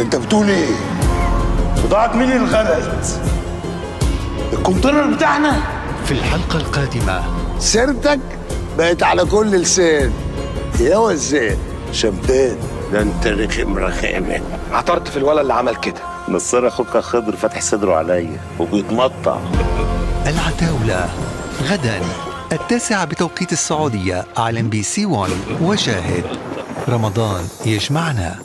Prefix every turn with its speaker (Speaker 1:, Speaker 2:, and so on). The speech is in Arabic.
Speaker 1: انت بتقول إيه؟
Speaker 2: بضاعة مين اللي انخدت؟ ال container بتاعنا.
Speaker 3: في الحلقة القادمة.
Speaker 1: سيرتك بقت على كل لسان. يا وزان شمتان ده انت رخم رخامة.
Speaker 4: عثرت في الولد اللي عمل كده.
Speaker 5: نصر أخوك خضر فاتح صدره عليا وبيتمطع.
Speaker 3: العتاولة. غدا. التاسعة بتوقيت السعودية على MBC 1 وشاهد. رمضان يجمعنا.